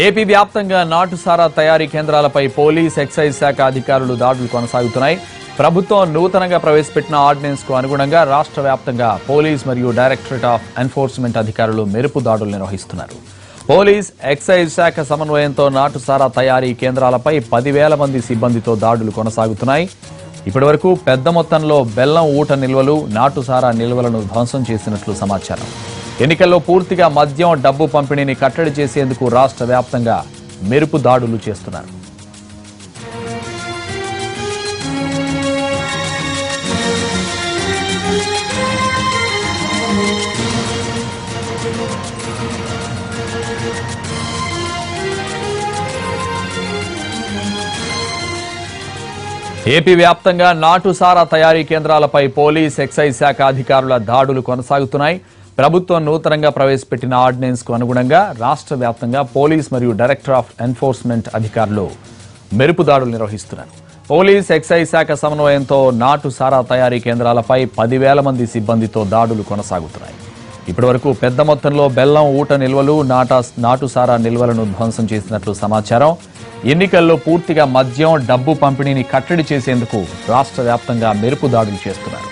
AP వ్యాప్తంగా నాటుసారా తయారీ కేంద్రాలపై పోలీస్ ఎక్సైజ్ శాఖ అధికారులు దాడులు కొనసాగుతున్నాయి. ప్రభుత్వం నూతనంగా ప్రవేశపెట్టిన ఆర్డినెన్స్కు అనుగుణంగా రాష్ట్ర వ్యాప్తంగా పోలీస్ మరియు డైరెక్టరేట్ ఆఫ్ ఎన్ఫోర్స్మెంట్ అధికారులు మెరుపు దాడులు నిర్వహిస్తున్నారు. పోలీస్ ఎక్సైజ్ శాఖ సమన్వయంతో నాటుసారా తయారీ కేంద్రాలపై పదివేల మంది సిబ్బందితో దాడులు కొనసాగుతున్నాయి. ఇప్పటివరకు పెద్ద మొత్తంలో బెల్లం ఊట నిల్వలు నాటుసారా నిల్వలను ధ్వంసం చేసినట్లు సమాచారం. ఎన్నికల్లో పూర్తిగా మద్యం డబ్బు పంపిణీని కట్టడి చేసేందుకు రాష్ట్ర వ్యాప్తంగా మెరుపు దాడులు చేస్తున్నారు. ఏపీ వ్యాప్తంగా నాటుసారా తయారీ కేంద్రాలపై పోలీస్ ఎక్సైజ్ శాఖ అధికారుల దాడులు కొనసాగుతున్నాయి. ప్రభుత్వం నూతనంగా ప్రవేశపెట్టిన ఆర్డినెన్స్కు అనుగుణంగా రాష్ట్ర వ్యాప్తంగా పోలీస్ మరియు డైరెక్టర్ ఆఫ్ ఎన్ఫోర్స్మెంట్ అధికారులు మెరుపు దాడులు నిర్వహిస్తున్నారు. పోలీస్ ఎక్సైజ్ శాఖ సమన్వయంతో నాటు సారా తయారీ కేంద్రాలపై పదివేల మంది సిబ్బందితో దాడులు కొనసాగుతున్నాయి. ఇప్పటివరకు పెద్ద మొత్తంలో బెల్లం ఊట నిల్వలు నాటా నాటు సారా నిల్వలను ధ్వంసం చేసినట్లు సమాచారం. ఎన్నికల్లో పూర్తిగా మద్యం డబ్బు పంపిణీని కట్టడి చేసేందుకు రాష్ట్ర వ్యాప్తంగా మెరుపు దాడులు చేస్తున్నారు.